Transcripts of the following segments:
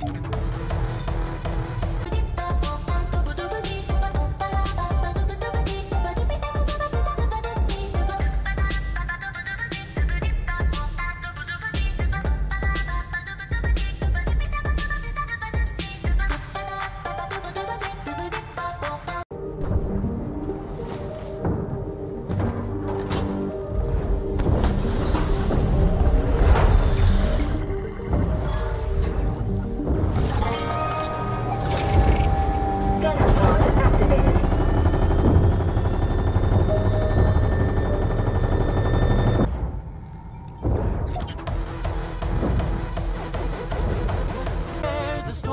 Gunner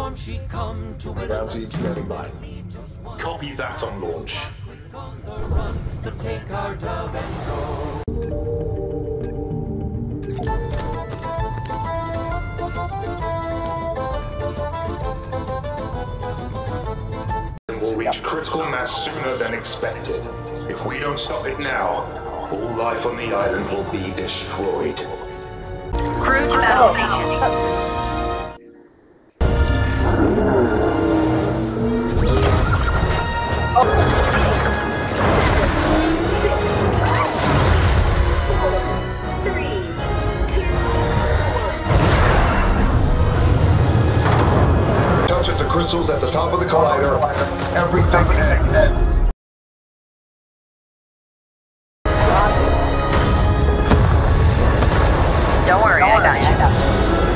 storm she come to it Ground team standing by. Copy that on launch. Let's take our dove and go. And will reach critical mass sooner than expected. If we don't stop it now, all life on the island will be destroyed. Crew to battle stations. Crystals at the top of the collider. Everything ends. Don't worry, I got you.